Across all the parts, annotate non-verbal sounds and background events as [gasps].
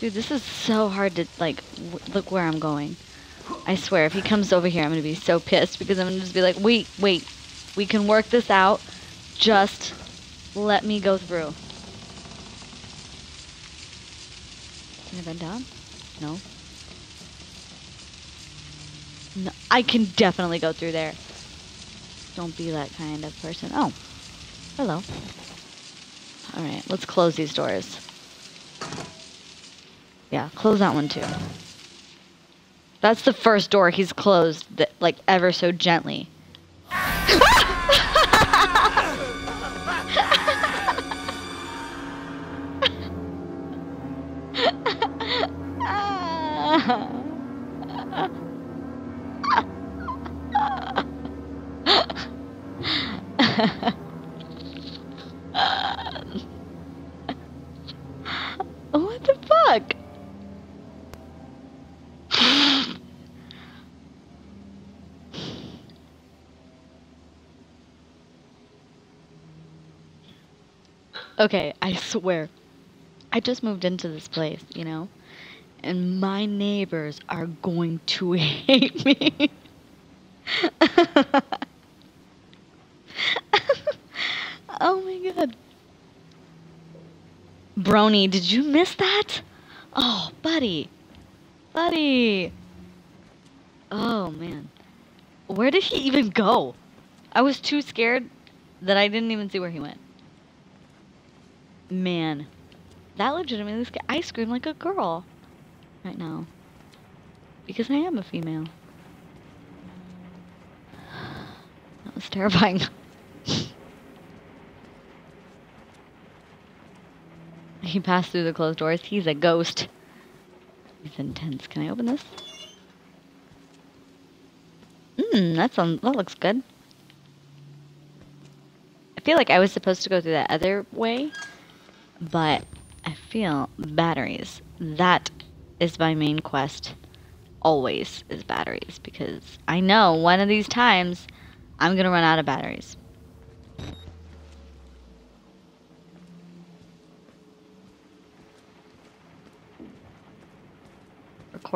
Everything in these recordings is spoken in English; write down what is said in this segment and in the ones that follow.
Dude, this is so hard to, like, look where I'm going. I swear, if he comes over here, I'm going to be so pissed because I'm going to just be like, wait, wait, we can work this out. Just let me go through. Can I bend down? No. No, I can definitely go through there. Don't be that kind of person. Oh, hello. All right, let's close these doors. Yeah, close that one too. That's the first door he's closed, that, like ever so gently. [laughs] Ah! [laughs] [laughs] what the fuck? okay, I swear. I just moved into this place, you know? And my neighbors are going to [laughs] hate me. [laughs] god. Brony, did you miss that? Oh, buddy. Buddy. Oh, man. Where did he even go? I was too scared that I didn't even see where he went. Man. That legitimately scared. I scream like a girl right now. Because I am a female. That was terrifying. [laughs] [laughs] he passed through the closed doors. He's a ghost. He's intense. Can I open this? Mmm, that sounds that looks good. I feel like I was supposed to go through that other way, but I feel batteries. That is my main quest. Always is batteries because I know one of these times I'm gonna run out of batteries.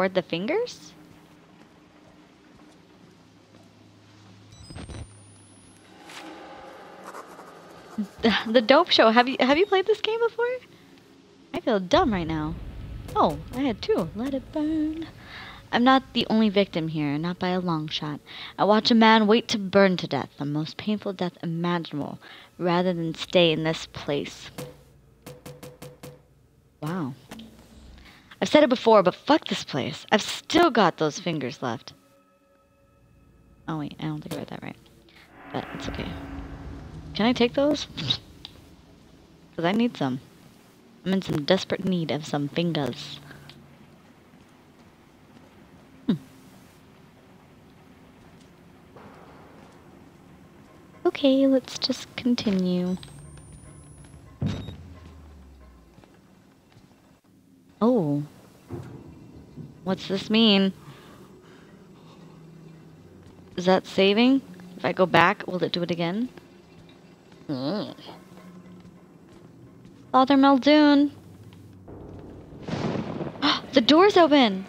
The fingers? The, [laughs] the dope show. Have you have you played this game before? I feel dumb right now. Oh, I had two. Let it burn. I'm not the only victim here, not by a long shot. I watch a man wait to burn to death, the most painful death imaginable, rather than stay in this place. Wow. I've said it before, but fuck this place. I've still got those fingers left. Oh wait, I don't think I read that right. But it's okay. Can I take those? [laughs] Because I need some. I'm in some desperate need of some fingers. Hmm. Okay, let's just continue. Oh. What's this mean? Is that saving? If I go back, will it do it again? Father Muldoon. [gasps] the door's open.